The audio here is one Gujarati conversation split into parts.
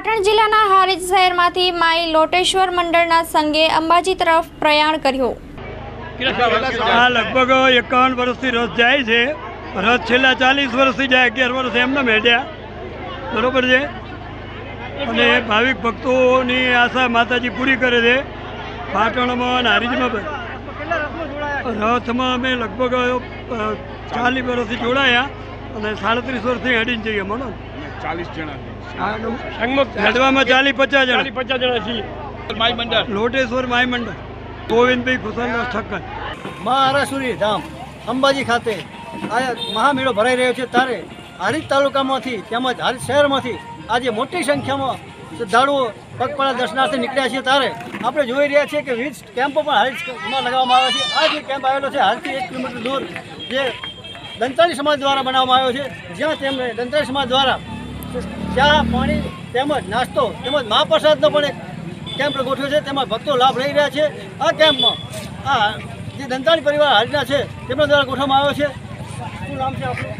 પાટણ જિલ્લાના હારીજ શહેરમાંથી માઈ લોટેશ્વર મંડળના સંઘે અંબાજી તરફ પ્રયાણ કર્યું. આ લગભગ એકાવન વર્ષથી રથ જાય છે. રથ છેલ્લા ચાલીસ વર્ષથી જાય, અગિયાર વર્ષ એમને મેળ્યા બરોબર છે? અને ભાવિક ભક્તોની આશા માતાજી પૂરી કરે છે. પાટણમાં અને હારીજમાં. રથમાં અમે લગભગ ચાલીસ વર્ષથી જોડાયા અને સાડત્રીસ વર્ષથી હેડીને જઈએ મનો ચાલીસ જણા હેડવામાં ચાલીસ પચાસ જણા. પચાસ જણા છીએ. માય મંડળ લોટેશ્વર માય મંડળ ગોવિંદભાઈ ખુશાલદાસ ઠક્કર. મહારાસુરી ધામ અંબાજી ખાતે આ મહામેળો ભરાઈ રહ્યો છે. ત્યારે હારીજ તાલુકામાંથી તેમજ હારીજ શહેરમાંથી આજે મોટી સંખ્યામાં શ્રદ્ધાળુઓ પગપાળા દર્શનાર્થે નીકળ્યા છે. ત્યારે આપણે જોઈ રહ્યા છીએ કે વિવિધ કેમ્પો પણ હારીજમાં લગાવવામાં આવ્યા છે. આ જે કેમ્પ આવેલો છે હાલથી એક કિલોમીટર દૂર જે દંતાળી સમાજ દ્વારા બનાવવામાં આવ્યો છે. જ્યાં તેમણે દંતાળી સમાજ દ્વારા ચા પાણી તેમજ નાસ્તો તેમજ મહાપ્રસાદનો પણ એક કેમ્પ ગોઠવ્યો છે. તેમાં ભક્તો લાભ લઈ રહ્યા છે. આ કેમ્પમાં આ જે દંતાળી પરિવાર હાજરા છે તેમના દ્વારા ગોઠવવામાં આવ્યો છે. શું નામ છે આપણું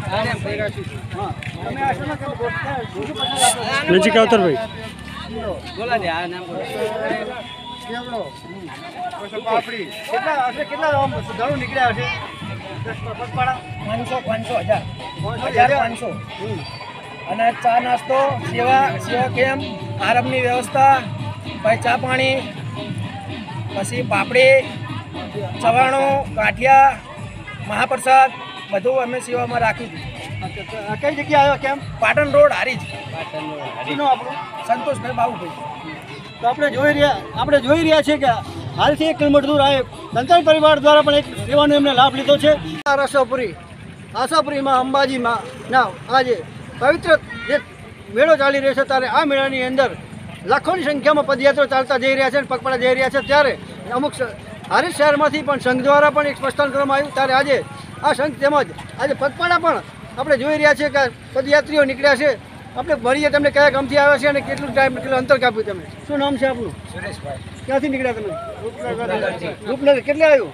કેટલા કેટલા નીકળ્યા હશે? પાંચસો પાંચસો હજાર? પાંચસો અને ચા નાસ્તો સેવા સેવા કેમ્પ આરામની વ્યવસ્થા પછી ચા પાણી પછી પાપડી ચવાણું ગાંઠિયા મહાપ્રસાદ બધું અમે સેવામાં રાખ્યું કઈ જગ્યાએ આવ્યો કેમ? પાટણ રોડ હારીજ. શું નામ આપણું? સંતોષભાઈ બાબુભાઈ. તો આપણે જોઈ રહ્યા આપણે જોઈ રહ્યા છીએ કે હાલથી એક કિલોમીટર દૂર આ સંતાન પરિવાર દ્વારા પણ એક સેવાનો એમને લાભ લીધો છે. આશાપુરી આશાપુરીમાં અંબાજીમાં ના આજે પવિત્ર જે મેળો ચાલી રહ્યો છે ત્યારે આ મેળાની અંદર લાખોની સંખ્યામાં પદયાત્રો ચાલતા જઈ રહ્યા છે અને પગપાળા જઈ રહ્યા છે. ત્યારે અમુક હારીજ શહેરમાંથી પણ સંઘ દ્વારા પણ એક સ્પષ્ટન કરવામાં આવ્યું. ત્યારે આજે આ સંઘ તેમજ આજે પગપાળા પણ આપણે જોઈ રહ્યા છીએ કે પદયાત્રીઓ નીકળ્યા છે. આપણે મળીએ તમને કયા ગામથી આવ્યા છે અને કેટલું ટાઈમ કેટલું અંતર કાપ્યું તમે શું નામ છે આપણું ક્યાંથી નીકળ્યા તમે? રૂપનગર કેટલે આવ્યું?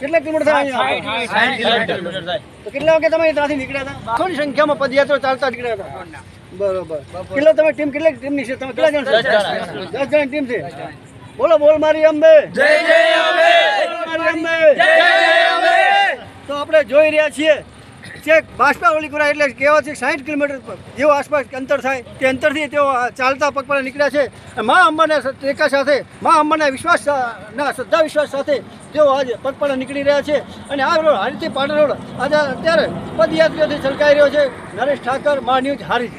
કેટલા કિલોમીટર થાય અહીંયા? તો કેટલા વાગે તમે ત્યાંથી નીકળ્યા હતા? સંખ્યામાં પદયાત્રા ચાલતા નીકળ્યા હતા. બરોબર. કેટલા તમે ટીમ કેટલી ટીમની છે? તમે કેટલા જણ છો? દસ જણ. ટીમ છે? બોલો બોલ મારી અંબે. જય જય અંબે. મારી અંબે. જય અંબે. તો આપણે જોઈ રહ્યા છીએ ચેક બાષ્પા ઓલીકુરા એટલે કહેવા છે સાઠ કિલોમીટર જેવો આસપાસ અંતર થાય. તે અંતરથી તેઓ ચાલતા પગપાળા નીકળ્યા છે. મા અંબાના ટેકા સાથે, મા અંબાના વિશ્વાસ ના, શ્રદ્ધા વિશ્વાસ સાથે તેઓ આજે પગપાળા નીકળી રહ્યા છે. અને આ રોડ હારીથી પાટણ રોડ આજે અત્યારે પદયાત્રીઓથી છલકાઈ રહ્યો છે. નરેશ ઠાકર, મા ન્યૂઝ હારી